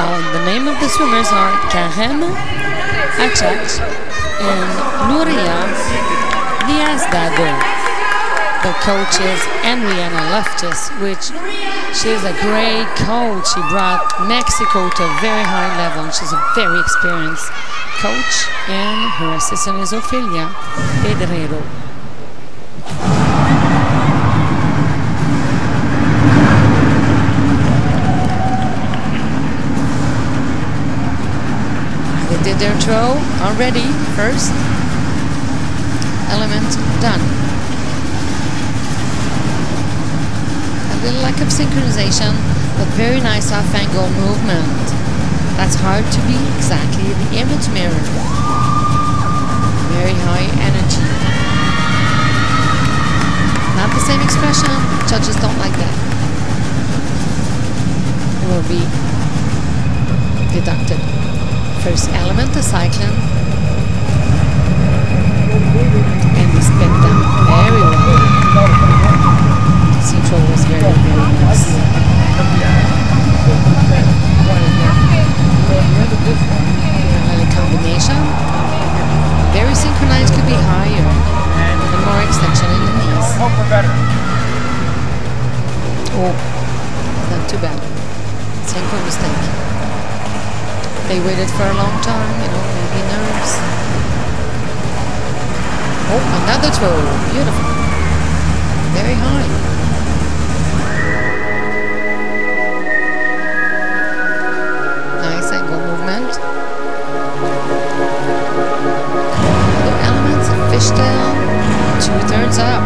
Uh, the name of the swimmers are Karem Achach and Nuria Diosdado. The coach is Henrietta Loftus, which she's a great coach. She brought Mexico to a very high level. She's a very experienced coach, and her assistant is Ophelia Pedrero. Their throw already, first element done. A little lack of synchronization, but very nice off-angle movement. That's hard to be exactly the image mirror. Very high energy. Not the same expression, judges don't like that. It will be deducted. First element, the cyclone. And we spin down very well. The central was very, very nice. Another combination. Very synchronized could be higher and more extension in the knees. Oh, not too bad. Synchro mistake. They waited for a long time, you know, maybe nerves. Oh, another throw. Beautiful. Very high. Nice angle movement. Two turns up.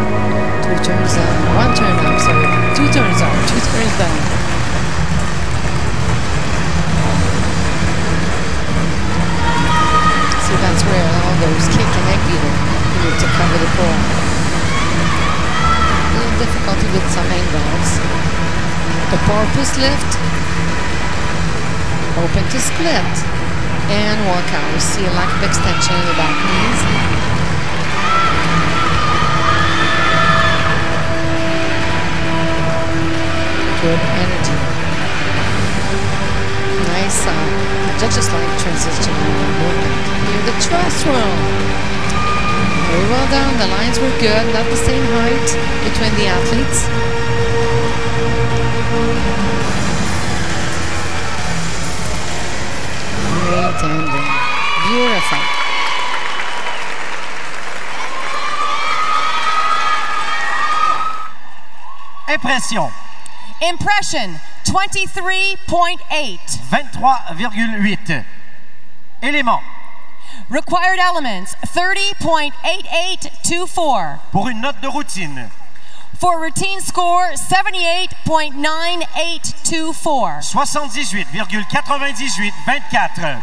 Two turns down. One turn up, sorry. Two turns up. Two turns down. Those kick and egg beater. Need to cover the pole. A little difficulty with some angles. The porpoise lift. Open to split. And walk out. We see a lack of extension in the back knees. Good energy. Nice. Uh, judges like transition Here the trust roll. Very well done. The lines were good. Not the same height between the athletes. Great ending. Beautiful. Impression. Impression 23.8. 23,8. Élément. Required elements 30.8824. Pour une note de routine. For routine score 78.9824. 78,98,24.